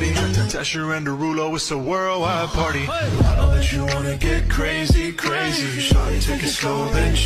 Bali. Tesher and Derulo, it's a worldwide party. I know that you wanna get crazy, crazy. Shawty, take it slow, then.